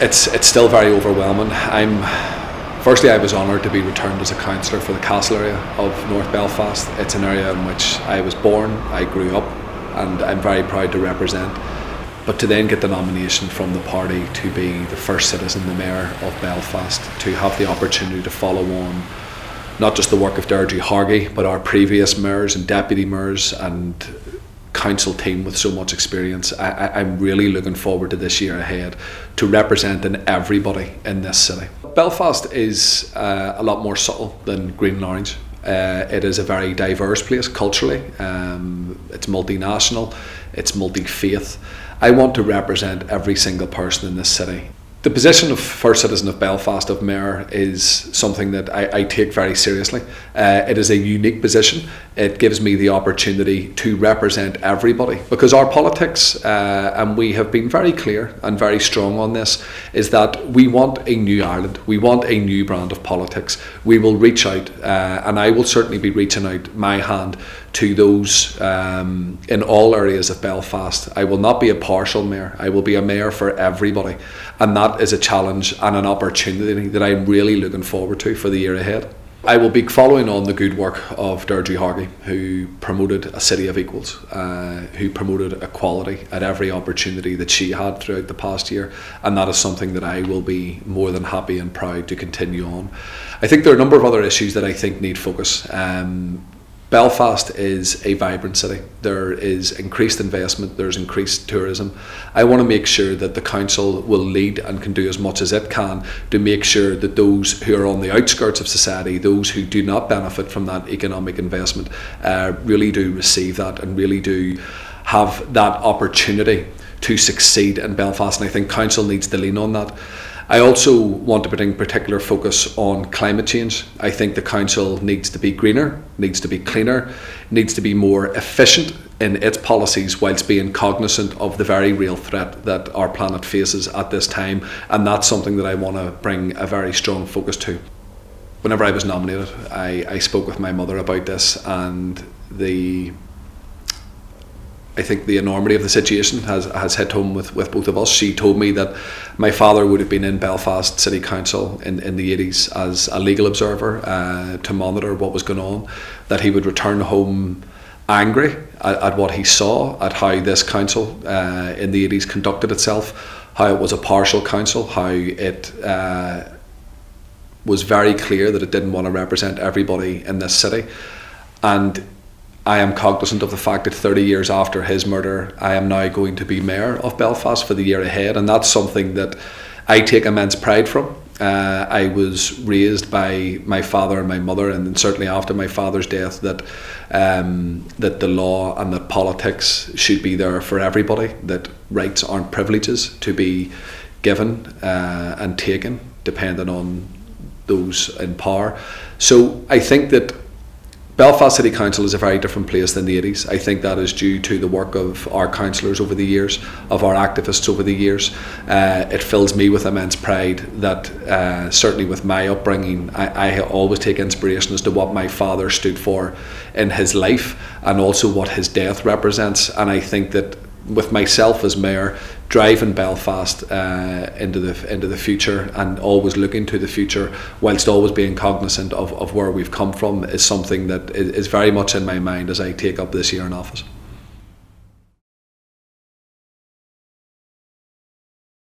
it's it's still very overwhelming. I'm firstly I was honoured to be returned as a councillor for the Castle area of North Belfast. It's an area in which I was born, I grew up, and I'm very proud to represent. But to then get the nomination from the party to be the first citizen, the mayor of Belfast, to have the opportunity to follow on not just the work of Deirdre Hargey, but our previous mayors and deputy mayors and council team with so much experience. I, am really looking forward to this year ahead to representing everybody in this city. Belfast is uh, a lot more subtle than Green and Orange. Uh, it is a very diverse place culturally. Um, it's multinational, it's multi faith. I want to represent every single person in this city the position of first citizen of Belfast of mayor is something that I, I take very seriously. Uh, it is a unique position. It gives me the opportunity to represent everybody because our politics, uh, and we have been very clear and very strong on this, is that we want a new Ireland. We want a new brand of politics. We will reach out, uh, and I will certainly be reaching out my hand to those um, in all areas of Belfast. I will not be a partial mayor. I will be a mayor for everybody, and that is a challenge and an opportunity that I'm really looking forward to for the year ahead. I will be following on the good work of Deirdre Hargey, who promoted a city of equals, uh, who promoted equality at every opportunity that she had throughout the past year, and that is something that I will be more than happy and proud to continue on. I think there are a number of other issues that I think need focus. Um, Belfast is a vibrant city. There is increased investment, there's increased tourism. I want to make sure that the council will lead and can do as much as it can to make sure that those who are on the outskirts of society, those who do not benefit from that economic investment, uh, really do receive that and really do have that opportunity to succeed in Belfast. And I think council needs to lean on that. I also want to bring particular focus on climate change. I think the council needs to be greener, needs to be cleaner, needs to be more efficient in its policies whilst being cognizant of the very real threat that our planet faces at this time and that's something that I want to bring a very strong focus to. Whenever I was nominated, I, I spoke with my mother about this and the I think the enormity of the situation has, has hit home with, with both of us. She told me that my father would have been in Belfast City Council in, in the 80s as a legal observer uh, to monitor what was going on, that he would return home angry at, at what he saw, at how this council uh, in the 80s conducted itself, how it was a partial council, how it uh, was very clear that it didn't want to represent everybody in this city. And I am cognizant of the fact that 30 years after his murder, I am now going to be mayor of Belfast for the year ahead, and that's something that I take immense pride from. Uh, I was raised by my father and my mother, and certainly after my father's death, that um, that the law and that politics should be there for everybody. That rights aren't privileges to be given uh, and taken, depending on those in power. So I think that Belfast City Council is a very different place than the 80s. I think that is due to the work of our councillors over the years, of our activists over the years. Uh, it fills me with immense pride that, uh, certainly with my upbringing, I, I always take inspiration as to what my father stood for in his life and also what his death represents. And I think that with myself as mayor, driving Belfast uh, into the into the future and always looking to the future, whilst always being cognizant of, of where we've come from, is something that is, is very much in my mind as I take up this year in office.